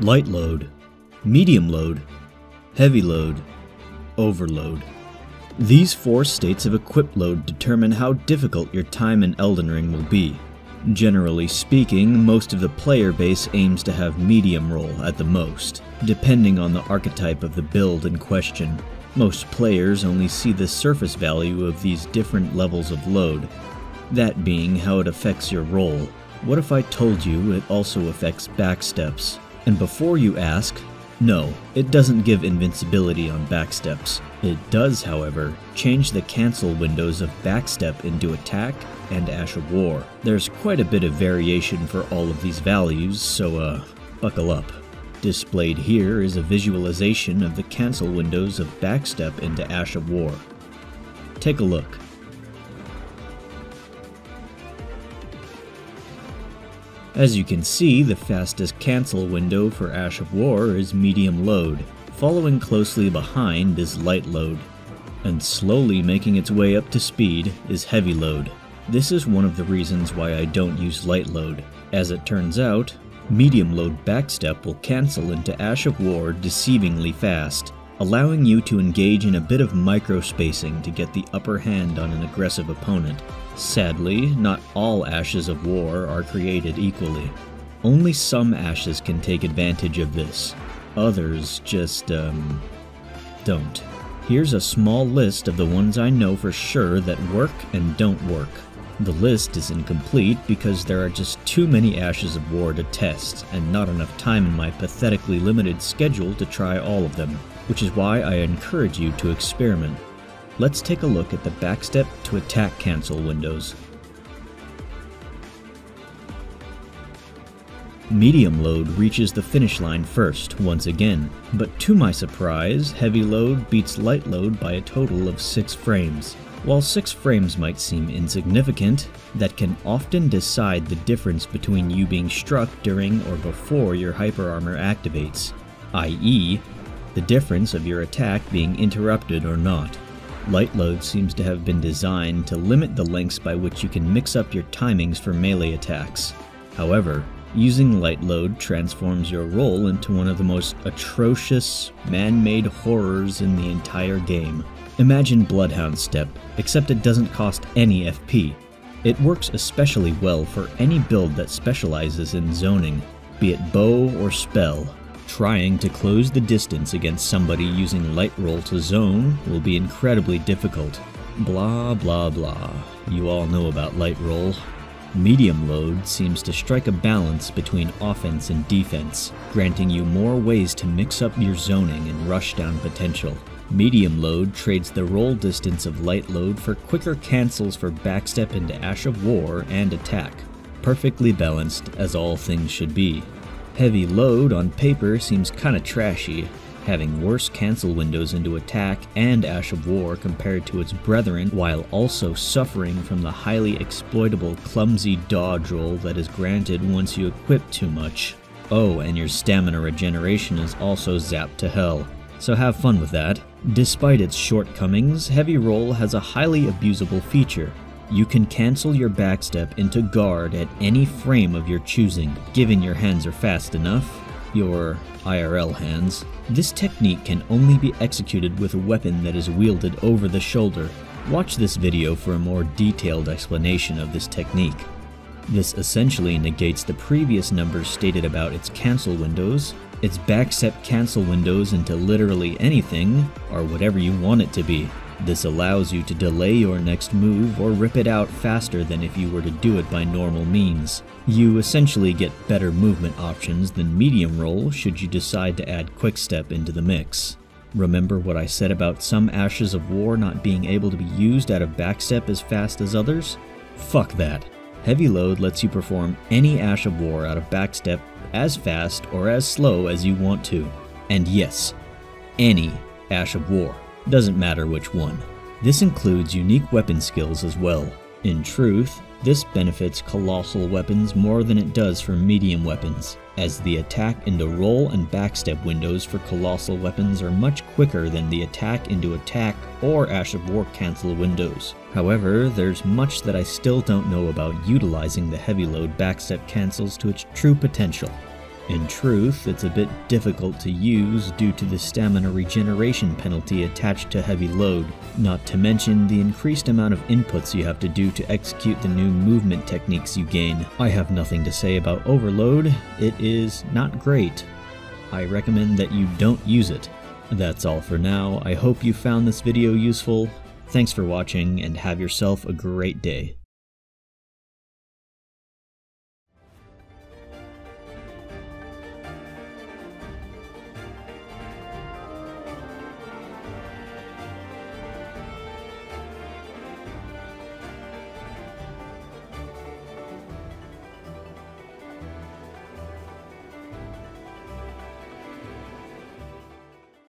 light load, medium load, heavy load, overload. These four states of equip load determine how difficult your time in Elden Ring will be. Generally speaking, most of the player base aims to have medium roll at the most, depending on the archetype of the build in question. Most players only see the surface value of these different levels of load, that being how it affects your roll. What if I told you it also affects backsteps? And before you ask, no, it doesn't give invincibility on backsteps. It does, however, change the cancel windows of backstep into attack and Ash of War. There's quite a bit of variation for all of these values, so uh, buckle up. Displayed here is a visualization of the cancel windows of backstep into Ash of War. Take a look. As you can see, the fastest cancel window for Ash of War is medium load. Following closely behind is light load, and slowly making its way up to speed is heavy load. This is one of the reasons why I don't use light load. As it turns out, medium load backstep will cancel into Ash of War deceivingly fast, allowing you to engage in a bit of microspacing to get the upper hand on an aggressive opponent. Sadly, not all Ashes of War are created equally. Only some Ashes can take advantage of this. Others just, um, don't. Here's a small list of the ones I know for sure that work and don't work. The list is incomplete because there are just too many Ashes of War to test, and not enough time in my pathetically limited schedule to try all of them, which is why I encourage you to experiment. Let's take a look at the backstep to attack cancel windows. Medium load reaches the finish line first, once again, but to my surprise, heavy load beats light load by a total of 6 frames. While 6 frames might seem insignificant, that can often decide the difference between you being struck during or before your hyper armor activates, i.e., the difference of your attack being interrupted or not. Light load seems to have been designed to limit the lengths by which you can mix up your timings for melee attacks. However, using light load transforms your roll into one of the most atrocious, man-made horrors in the entire game. Imagine Bloodhound Step, except it doesn't cost any FP. It works especially well for any build that specializes in zoning, be it bow or spell, Trying to close the distance against somebody using light roll to zone will be incredibly difficult. Blah blah blah. You all know about light roll. Medium load seems to strike a balance between offense and defense, granting you more ways to mix up your zoning and rush down potential. Medium load trades the roll distance of light load for quicker cancels for backstep into Ash of War and attack. Perfectly balanced, as all things should be. Heavy load on paper seems kinda trashy, having worse cancel windows into attack and Ash of War compared to its brethren, while also suffering from the highly exploitable clumsy dodge roll that is granted once you equip too much. Oh, and your stamina regeneration is also zapped to hell, so have fun with that. Despite its shortcomings, Heavy Roll has a highly abusable feature, you can cancel your backstep into guard at any frame of your choosing, given your hands are fast enough, your IRL hands. This technique can only be executed with a weapon that is wielded over the shoulder. Watch this video for a more detailed explanation of this technique. This essentially negates the previous numbers stated about its cancel windows. Its backstep cancel windows into literally anything, or whatever you want it to be. This allows you to delay your next move or rip it out faster than if you were to do it by normal means. You essentially get better movement options than medium roll should you decide to add quickstep into the mix. Remember what I said about some Ashes of War not being able to be used out of backstep as fast as others? Fuck that. Heavy Load lets you perform any Ash of War out of backstep as fast or as slow as you want to. And yes, any Ash of War. Doesn't matter which one. This includes unique weapon skills as well. In truth, this benefits colossal weapons more than it does for medium weapons, as the attack into roll and backstep windows for colossal weapons are much quicker than the attack into attack or Ash of War cancel windows. However, there's much that I still don't know about utilizing the heavy load backstep cancels to its true potential. In truth, it's a bit difficult to use due to the stamina regeneration penalty attached to heavy load, not to mention the increased amount of inputs you have to do to execute the new movement techniques you gain. I have nothing to say about overload, it is not great. I recommend that you don't use it. That's all for now, I hope you found this video useful. Thanks for watching and have yourself a great day.